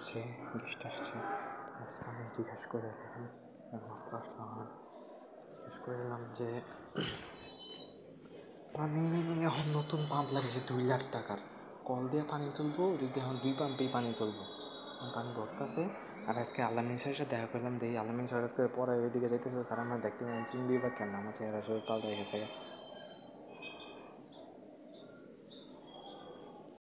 আসছে গেস্ট আসছে। আমি জিজ্ঞেস করে দিলাম একমাত্র আসলাম আমার জিজ্ঞেস করে দিলাম যে, পানি এখন নতুন পাম্প লাগছে দুই লাখ টাকার। কল দিয়ে পানি তুলবো, যদি এখন দুই পাম্পেই পানি তুলবো। পানি ভরতেছে, আর আজকে আলামিন স্যারের সাথে দেখা করলাম, দেখি আলামিন স্যারের পরে ওইদিকে যাইতেছে, স্যার আমরা দেখতে পাবেন চিনবি বা কেন? আমার চেহারা শরীর পাল্টে গেছে